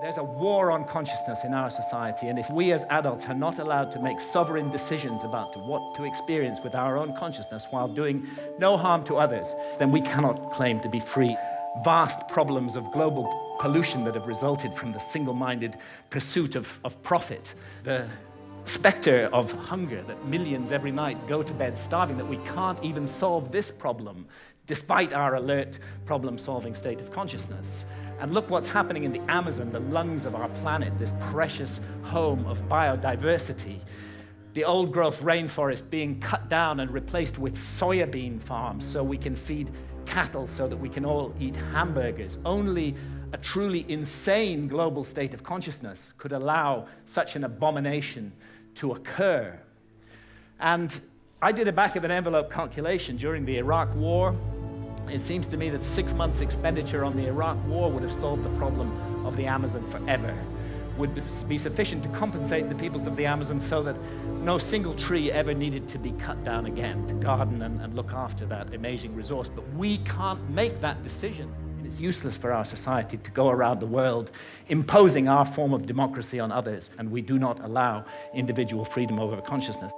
There's a war on consciousness in our society, and if we as adults are not allowed to make sovereign decisions about what to experience with our own consciousness while doing no harm to others, then we cannot claim to be free. Vast problems of global pollution that have resulted from the single minded pursuit of, of profit, the specter of hunger that millions every night go to bed starving, that we can't even solve this problem despite our alert problem solving state of consciousness. And look what's happening in the Amazon, the lungs of our planet, this precious home of biodiversity. The old growth rainforest being cut down and replaced with soybean farms so we can feed cattle so that we can all eat hamburgers. Only a truly insane global state of consciousness could allow such an abomination to occur. And I did a back of an envelope calculation during the Iraq War. It seems to me that six months' expenditure on the Iraq war would have solved the problem of the Amazon forever, would be sufficient to compensate the peoples of the Amazon so that no single tree ever needed to be cut down again to garden and, and look after that amazing resource. But we can't make that decision. It's useless for our society to go around the world imposing our form of democracy on others, and we do not allow individual freedom over consciousness.